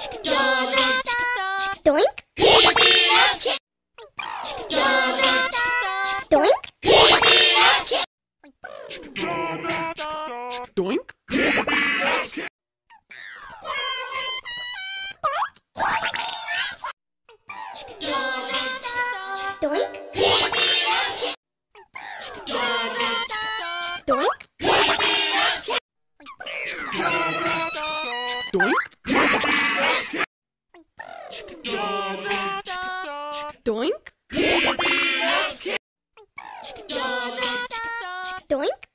Doink. Doink. Doink. Doink. Doink. Doink. Doink.